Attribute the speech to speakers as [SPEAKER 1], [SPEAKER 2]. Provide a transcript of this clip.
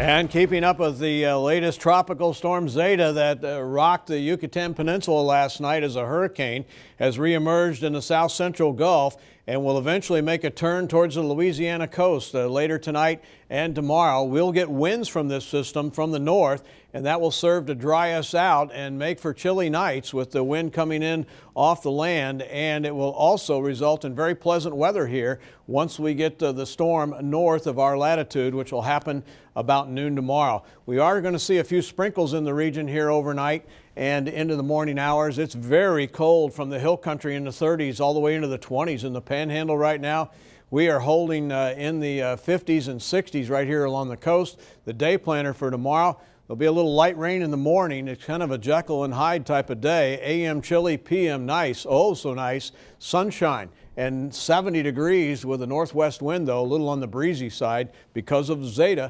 [SPEAKER 1] And keeping up with the uh, latest tropical storm Zeta that uh, rocked the Yucatan Peninsula last night as a hurricane has reemerged in the south central Gulf and will eventually make a turn towards the Louisiana coast uh, later tonight and tomorrow. We'll get winds from this system from the north and that will serve to dry us out and make for chilly nights with the wind coming in off the land and it will also result in very pleasant weather here once we get the storm north of our latitude which will happen about noon tomorrow. We are going to see a few sprinkles in the region here overnight and into the morning hours. It's very cold from the hill country in the 30s all the way into the 20s in the panhandle right now. We are holding uh, in the uh, 50s and 60s right here along the coast. The day planner for tomorrow, there'll be a little light rain in the morning. It's kind of a Jekyll and Hyde type of day. AM chilly, PM nice, oh so nice, sunshine and 70 degrees with a northwest wind though, a little on the breezy side because of Zeta.